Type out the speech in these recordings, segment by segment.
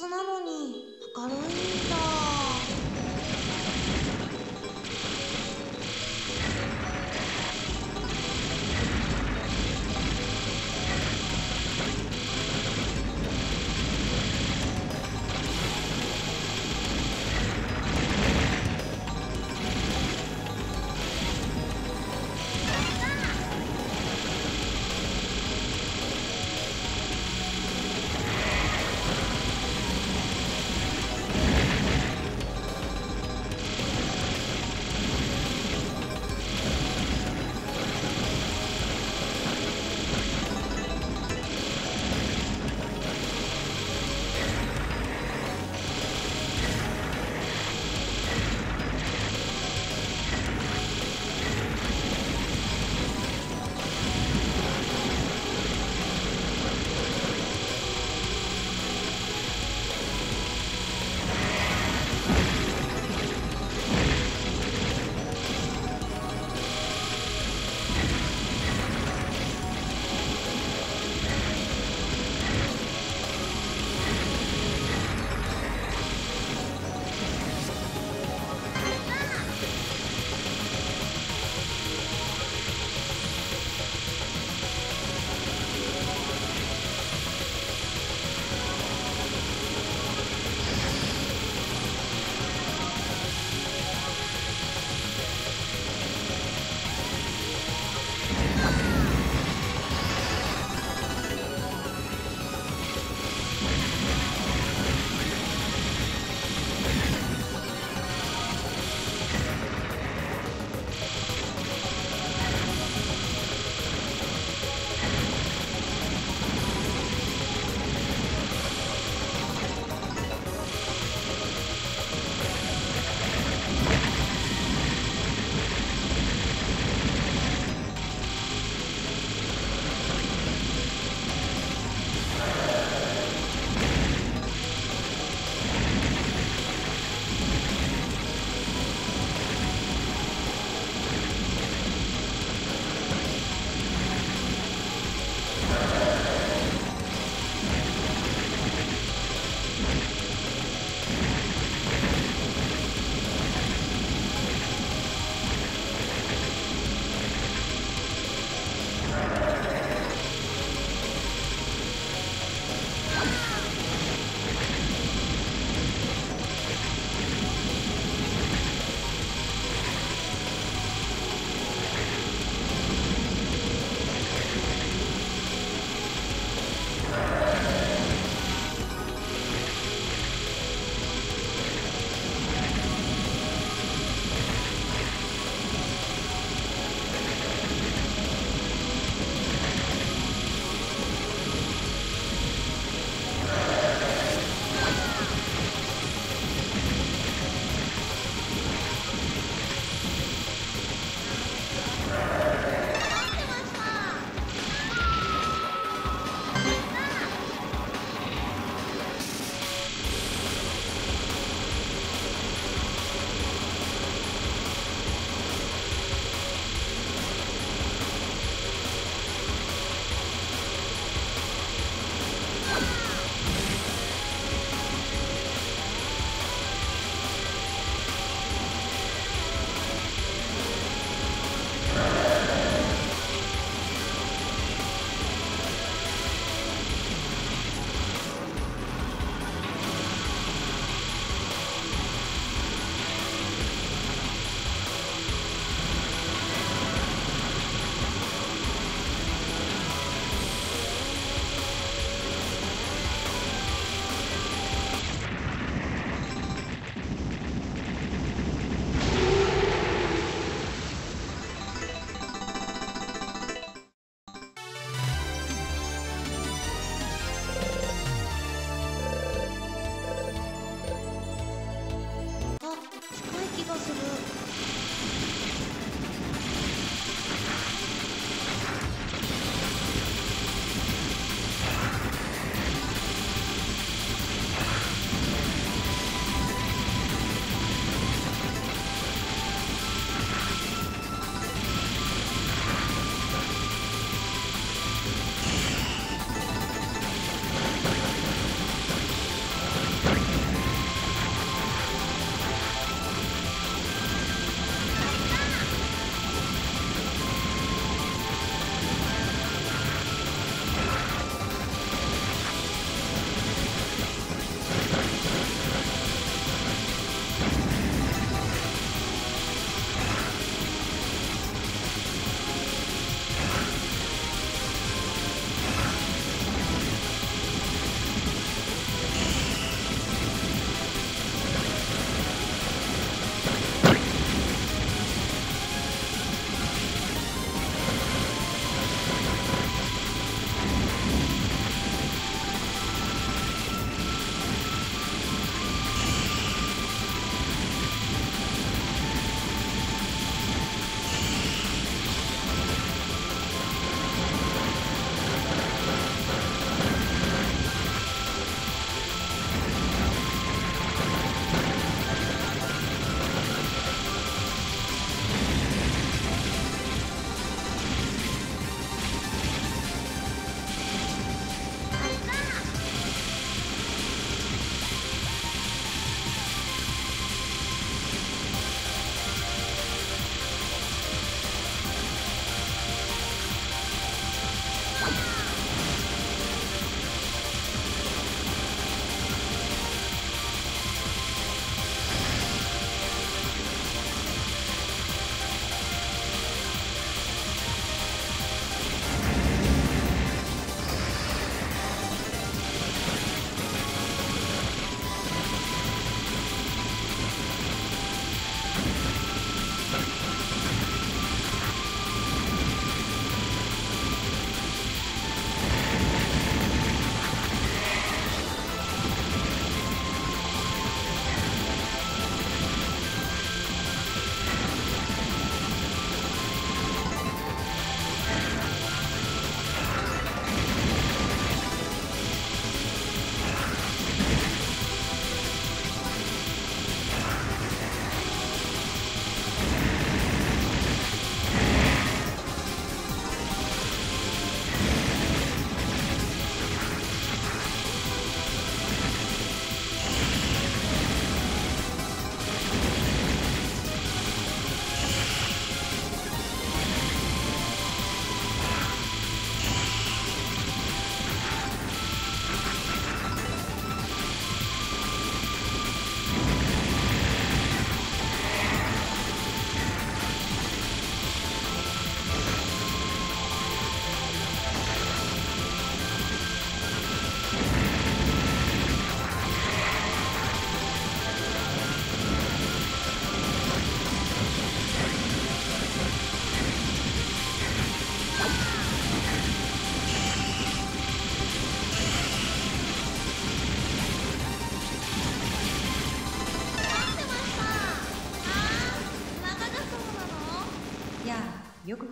なのに明るい。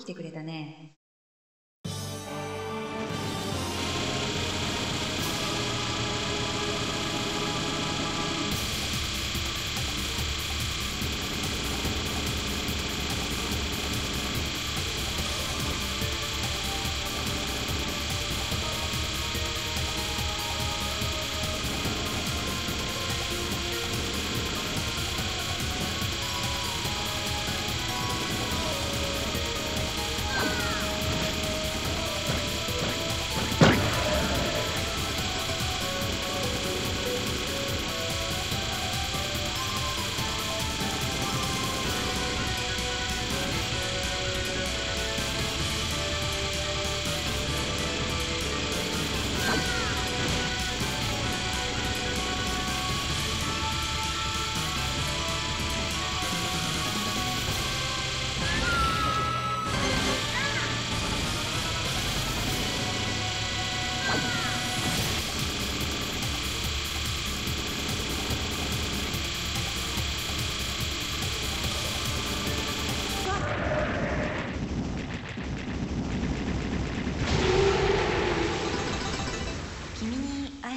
来てくれたね。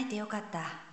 えてよかった。